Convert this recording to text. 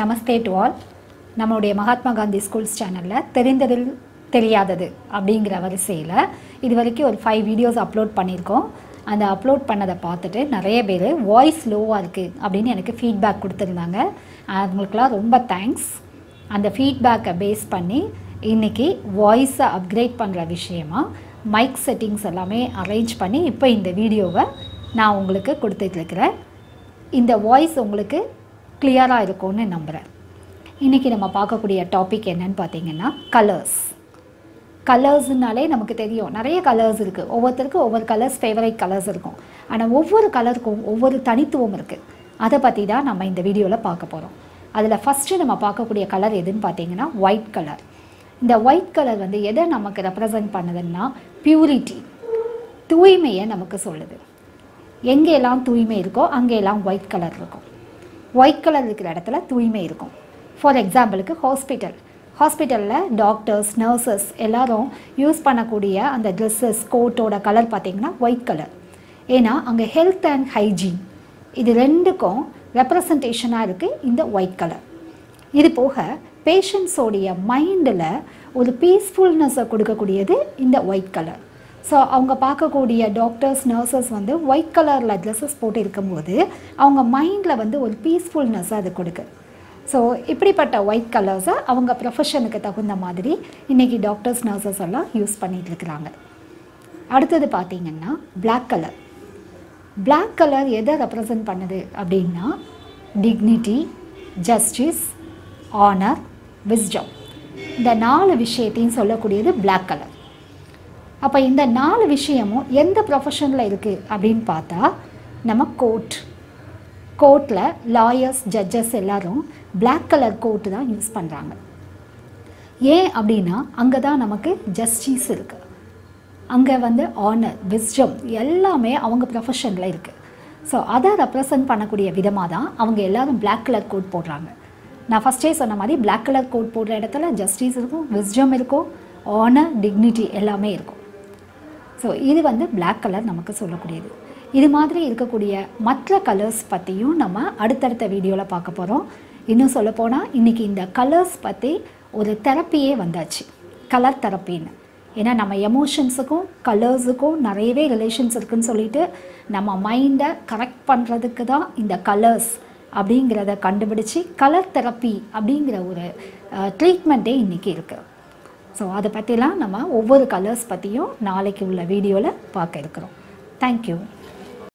Namaste to all நம்மளுடைய Mahatma Gandhi schools சேனலில் தெரிந்ததில் தெரியாதது அப்படிங்கிற வரிசையில் இது வரைக்கும் ஒரு ஃபைவ் வீடியோஸ் அப்லோட் பண்ணியிருக்கோம். அந்த அப்லோட் பண்ணதை பார்த்துட்டு நிறைய பேர் வாய்ஸ் லோவாக இருக்குது அப்படின்னு எனக்கு ஃபீட்பேக் கொடுத்துருந்தாங்க. அவங்களுக்குலாம் ரொம்ப தேங்க்ஸ் அந்த ஃபீட்பேக்கை பேஸ் பண்ணி இன்றைக்கி வாய்ஸை அப்கிரேட் பண்ணுற விஷயமா மைக் செட்டிங்ஸ் எல்லாமே அரேஞ்ச் பண்ணி இப்போ இந்த வீடியோவை நான் உங்களுக்கு கொடுத்துட்ருக்கிறேன் இந்த வாய்ஸ் உங்களுக்கு கிளியராக இருக்கும்னு நம்புகிறேன் இன்றைக்கி நம்ம பார்க்கக்கூடிய டாபிக் என்னன்னு பார்த்தீங்கன்னா கலர்ஸ் கலர்ஸ்னாலே நமக்கு தெரியும் நிறைய கலர்ஸ் இருக்குது ஒவ்வொருத்தருக்கும் ஒவ்வொரு கலர்ஸ் ஃபேவரட் கலர்ஸ் இருக்கும். ஆனால் ஒவ்வொரு கலருக்கும் ஒவ்வொரு தனித்துவம் இருக்குது அதை பற்றி தான் நம்ம இந்த வீடியோவில் பார்க்க போகிறோம் அதில் ஃபஸ்ட்டு நம்ம பார்க்கக்கூடிய கலர் எதுன்னு பார்த்தீங்கன்னா ஒயிட் கலர் இந்த ஒயிட் கலர் வந்து எதை நமக்கு ரெப்ரசன்ட் பண்ணுதுன்னா பியூரிட்டி தூய்மையை நமக்கு சொல்லுது. எங்கெல்லாம் தூய்மை இருக்கோ அங்கெல்லாம் ஒயிட் கலர் இருக்கும். ஒயிட் கலர் இருக்கிற இடத்துல தூய்மை இருக்கும். ஃபார் எக்ஸாம்பிளுக்கு ஹாஸ்பிட்டல் ஹாஸ்பிட்டலில் டாக்டர்ஸ் நர்சஸ் எல்லாரும் யூஸ் பண்ணக்கூடிய அந்த ட்ரெஸ்ஸஸ் கோட்டோட கலர் பார்த்திங்கன்னா ஒயிட் கலர் ஏன்னா அங்கே ஹெல்த் அண்ட் ஹைஜீன் இது ரெண்டுக்கும் ரெப்ரசன்டேஷனாக இருக்குது இந்த ஒயிட் கலர் இது போக பேஷண்ட்ஸோடைய மைண்டில் ஒரு பீஸ்ஃபுல்னஸை கொடுக்கக்கூடியது இந்த ஒயிட் கலர் ஸோ அவங்க பார்க்கக்கூடிய டாக்டர்ஸ் நர்சஸ் வந்து ஒயிட் கலரில் ட்ரெஸ்ஸஸ் போட்டு இருக்கும்போது அவங்க மைண்டில் வந்து ஒரு பீஸ்ஃபுல்னஸ் அது கொடுக்கு. ஸோ இப்படிப்பட்ட ஒயிட் கலர்ஸை அவங்க ப்ரொஃபஷனுக்கு தகுந்த மாதிரி இன்றைக்கி டாக்டர்ஸ் நர்சஸ் எல்லாம் யூஸ் பண்ணிகிட்டு இருக்கிறாங்க. அடுத்தது பார்த்திங்கன்னா பிளாக் கலர் பிளாக் கலர் எதை ரெப்ரசன்ட் பண்ணுது அப்படின்னா டிக்னிட்டி ஜஸ்டிஸ் ஆனர் விஸ்டம் இந்த நாலு விஷயத்தையும் சொல்லக்கூடியது பிளாக் கலர் அப்போ இந்த நாலு விஷயமும் எந்த ப்ரொஃபஷனில் இருக்குது அப்படின்னு பார்த்தா நம்ம கோர்ட் கோர்ட்டில் லாயர்ஸ் ஜட்ஜஸ் எல்லாரும் பிளாக் கலர் கோட்டு தான் யூஸ் பண்ணுறாங்க ஏன் அப்படின்னா அங்கே தான் நமக்கு ஜஸ்டிஸ் இருக்குது அங்கே வந்து ஆனர் விஸ்டம் எல்லாமே அவங்க ப்ரொஃபஷனில் இருக்குது ஸோ அதை ரெப்ரசன்ட் பண்ணக்கூடிய விதமாக தான் அவங்க எல்லோரும் பிளாக் கலர் கோட் போடுறாங்க. நான் ஃபஸ்ட்டே சொன்ன மாதிரி பிளாக் கலர் கோட் போடுற இடத்துல ஜஸ்டிஸ் இருக்கும் விஸ்டம் இருக்கும் ஆனர் டிக்னிட்டி எல்லாமே இருக்கும். ஸோ இது வந்து பிளாக் கலர் நமக்கு சொல்லக்கூடியது. இது மாதிரி இருக்கக்கூடிய மற்ற கலர்ஸ் பற்றியும் நம்ம அடுத்தடுத்த வீடியோவில் பார்க்க போகிறோம் இன்னும் சொல்லப்போனால் இன்றைக்கி இந்த கலர்ஸ் பற்றி ஒரு தெரப்பியே வந்தாச்சு. கலர் தெரப்பின்னு ஏன்னா நம்ம எமோஷன்ஸுக்கும் கலர்ஸுக்கும் நிறையவே ரிலேஷன்ஸ் இருக்குதுன்னு சொல்லிட்டு நம்ம மைண்டை கரெக்ட் பண்ணுறதுக்கு தான் இந்த கலர்ஸ் அப்படிங்கிறத கண்டுபிடிச்சி கலர் தெரப்பி அப்படிங்கிற ஒரு ட்ரீட்மெண்ட்டே இன்றைக்கி இருக்குது ஸோ அதை பற்றிலாம் நம்ம ஒவ்வொரு கலர்ஸ் பற்றியும் நாளைக்கு உள்ள வீடியோவில் பார்க்க இருக்கிறோம். தேங்க்யூ